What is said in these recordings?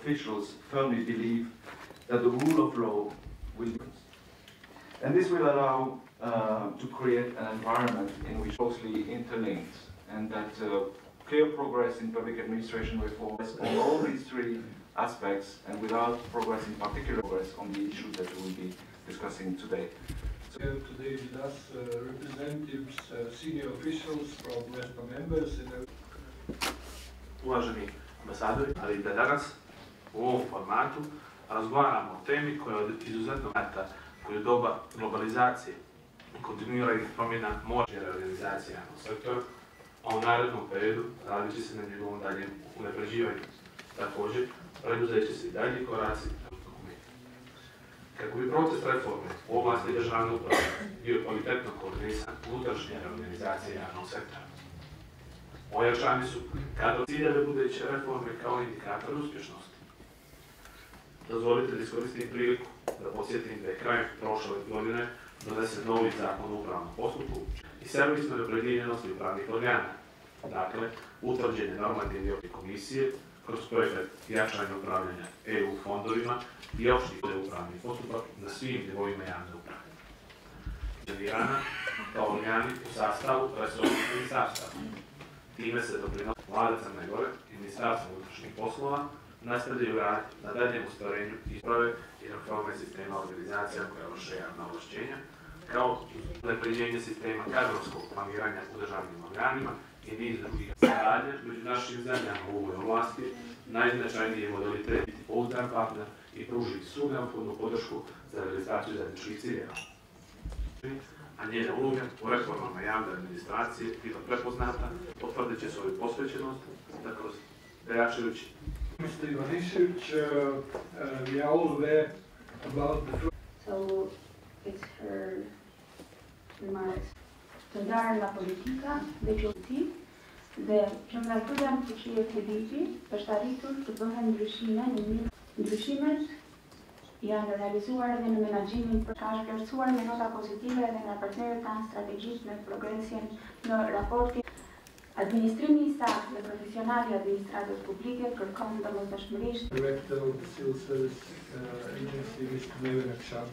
officials firmly believe that the rule of law will be and this will allow uh, to create an environment in which closely interlinked and that uh, clear progress in public administration reforms on all these three aspects and without progress in particular progress on the issues that we will be discussing today. So here today with us uh, representatives, uh, senior officials from RESPA members in the uvaženi ambasadori, ali da danas u ovom formatu razgovaramo o temi koja je meta koji je doba globalizacije i kontinuiranih promjena može realizacija javnog sektora, a u narednom periodu radit će se na njegovom daljem unapređivanju. Također, preduzet će se i dalji koraci. Kako bi proces reforme u oblasti državne uprave bio kvalitetno koordinisan unutrašnje reorganizacije javnog sektora. Ojačani su kadro ciljeve buduće reforme kao indikator uspješnosti. Dozvolite da iskoristim priliku da posjetim da je krajem prošle godine donesen novi zakon o upravnom postupku i servisnoj opredjeljenosti upravnih organa. Dakle, utvrđene normativne okvir komisije kroz projekat jačanja upravljanja EU fondovima i opšti upravni postupak na svim nivoima javne uprave. Generirana kao organi u sastavu resornog ministarstva. Time se doprinosi vlada Crne i ministarstvo unutrašnjih poslova nastavljaju rad na daljem ostvarenju isprave i reforme sistema organizacija koja vrše javna ovlašćenja, kao unapređenje sistema kadrovskog planiranja u državnim organima i niz drugih saradnje među našim zemljama u ovoj oblasti, najznačajniji je modalitet pouzdan partner i pružiti svu neophodnu podršku za realizaciju zajedničkih ciljeva. A njene uloge u reformama javne administracije bila prepoznata, potvrdit će svoju posvećenost da kroz prejačajući Mr. Ivanisic uh, Miaulve about the... So it's her remarks. Të ndarë nga politika dhe qëllëti dhe që nga të jam të kje të viti është arritur të bëhen ndryshime në një ndryshimet janë realizuar dhe në menagjimin për ka është me nota pozitive dhe nga partnerët tanë strategjisht me progresin në raportin Administrimi i saktë dhe profesionali i administratës publike kërkon domosdoshmërisht director of the Civil Service uh, Agency, Mr. Neven Akşan.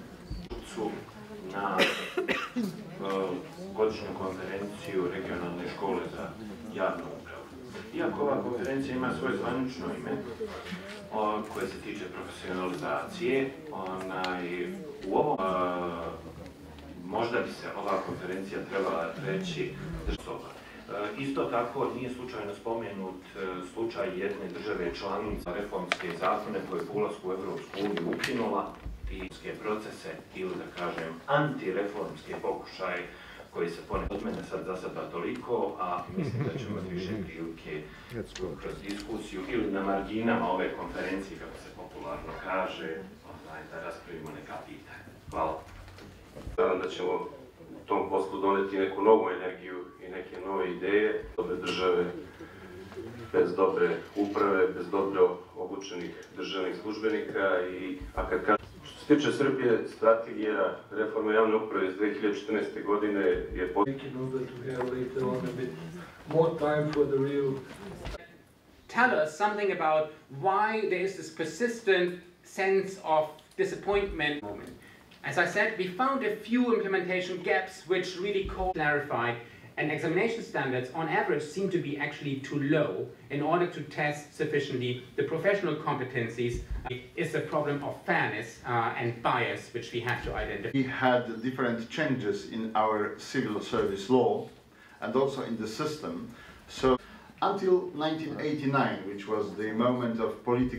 su na uh, godišnju konferenciju regionalne škole za javnu upravu. Iako ova konferencija ima svoje zvanično ime, o, koje se tiče profesionalizacije, onaj, u ovom uh, možda bi se ova konferencija trebala reći država. E, Isto tako nije slučajno spomenut e, slučaj jedne države članice reformske zakone koje je ulasku u Evropsku uniju ukinula i procese ili da kažem antireformske pokušaje koji se ponekad od mene sad za sada toliko, a mislim da ćemo više prilike kroz diskusiju ili na marginama ove konferencije, kako se popularno kaže, onaj, da raspravimo neka pitanja. Hvala. Nadam da ćemo tom poslu doneti neku novu energiju i neke nove ideje. Dobre države, bez dobre uprave, bez dobro obučenih državnih službenika i, a kad kažem, što se tiče Srbije, strategija reforme javne uprave iz 2014. godine je tell us something about why there is this persistent sense of disappointment moment. As I said, we found a few implementation gaps which really call clarified and examination standards on average seem to be actually too low in order to test sufficiently the professional competencies is a problem of fairness uh, and bias which we have to identify. We had different changes in our civil service law and also in the system. So until 1989, which was the moment of political